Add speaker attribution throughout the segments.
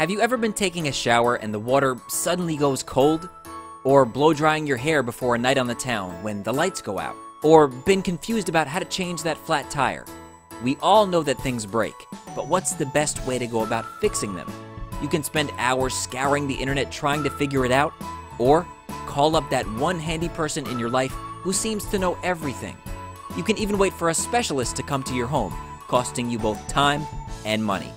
Speaker 1: Have you ever been taking a shower and the water suddenly goes cold? Or blow drying your hair before a night on the town when the lights go out? Or been confused about how to change that flat tire? We all know that things break, but what's the best way to go about fixing them? You can spend hours scouring the internet trying to figure it out, or call up that one handy person in your life who seems to know everything. You can even wait for a specialist to come to your home, costing you both time and money.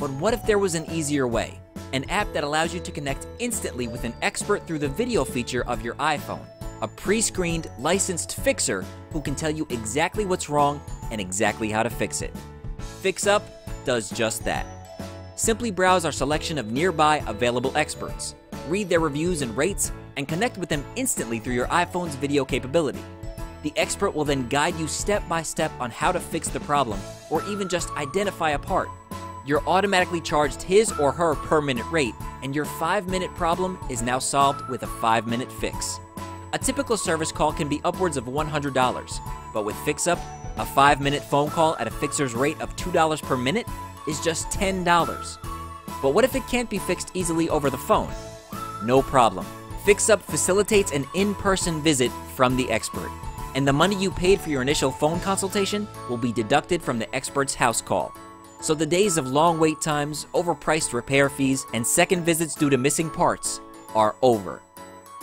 Speaker 1: But what if there was an easier way? An app that allows you to connect instantly with an expert through the video feature of your iPhone. A pre screened, licensed fixer who can tell you exactly what's wrong and exactly how to fix it. FixUp does just that. Simply browse our selection of nearby available experts, read their reviews and rates, and connect with them instantly through your iPhone's video capability. The expert will then guide you step by step on how to fix the problem or even just identify a part. You're automatically charged his or her per minute rate, and your 5 minute problem is now solved with a 5 minute fix. A typical service call can be upwards of $100, but with FixUp, a 5 minute phone call at a fixer's rate of $2 per minute is just $10. But what if it can't be fixed easily over the phone? No problem. FixUp facilitates an in person visit from the expert, and the money you paid for your initial phone consultation will be deducted from the expert's house call. So the days of long wait times, overpriced repair fees, and second visits due to missing parts are over.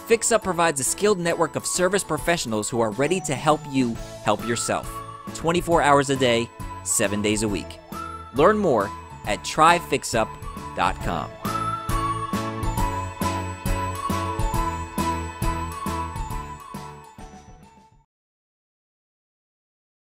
Speaker 1: FixUp provides a skilled network of service professionals who are ready to help you help yourself. 24 hours a day, 7 days a week. Learn more at tryfixup.com.